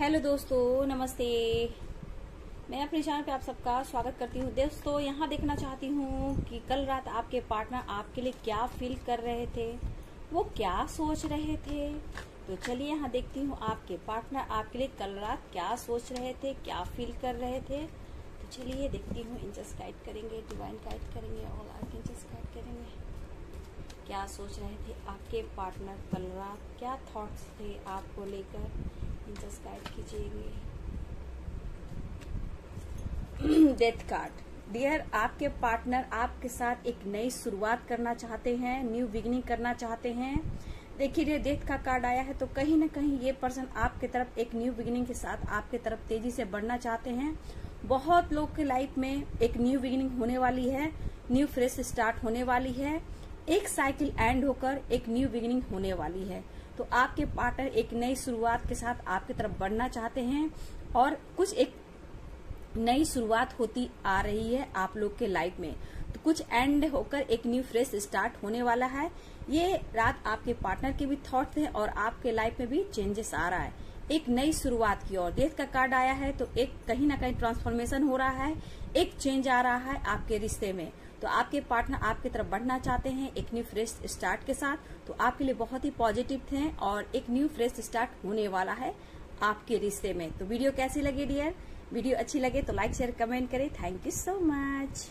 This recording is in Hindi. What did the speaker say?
हेलो दोस्तों, नमस्ते। मैं अपने चैनल पे आप सबका स्वागत करती हूँ। दोस्तों, यहाँ देखना चाहती हूँ कि कल रात आपके पार्टनर आपके लिए क्या फील कर रहे थे? वो क्या सोच रहे थे? तो चलिए यहाँ देखती हूँ आपके पार्टनर आपके लिए कल रात क्या सोच रहे थे, क्या फील कर रहे थे। तो चलिए देखती हूँ इंचस गाइड करेंगे डिवाइन गाइड करेंगे और आर्क इंचस गाइड करेंगे। क्या सोच रहे थे आपके पार्टनर कल रात? क्या थॉट्स थे आपको लेकर? कीजिएँगे। डेथ कार्ड डियर आपके पार्टनर आपके साथ एक नई शुरुआत करना चाहते हैं न्यू बिगनिंग करना चाहते हैं। देखिए डेथ का कार्ड आया है तो कहीं ना कहीं ये पर्सन आपके तरफ़ एक न्यू बिगिनिंग के साथ आपके तरफ़ तेज़ी से बढ़ना चाहते हैं। बहुत लोग के लाइफ में एक न्यू बिगिनिंग होने वाली है न्यू फ्रेश स्टार्ट होने वाली है। एक साइकिल एंड होकर एक न्यू बिगिनिंग होने वाली है। तो आपके पार्टनर एक नई शुरुआत के साथ आपकी तरफ़ बढ़ना चाहते हैं और कुछ एक नई शुरुआत होती आ रही है आप लोग के लाइफ में। तो कुछ एंड होकर एक न्यू फ्रेश स्टार्ट होने वाला है। ये रात आपके पार्टनर के भी थॉट थे और आपके लाइफ में भी चेंजेस आ रहा है। एक नई शुरुआत की ओर। डेथ का कार्ड आया है तो एक कहीं ना कहीं ट्रांसफॉर्मेशन हो रहा है, एक चेंज आ रहा है आपके रिश्ते में। तो आपके पार्टनर आपकी तरफ़ बढ़ना चाहते हैं, एक न्यू फ्रेश स्टार्ट के साथ। तो आपके लिए बहुत ही पॉजिटिव थे और एक न्यू फ्रेश स्टार्ट होने वाला है आपके रिश्ते में। तो वीडियो कैसी लगी डियर वीडियो अच्छी लगे तो लाइक शेयर कमेंट करें। Thank you so much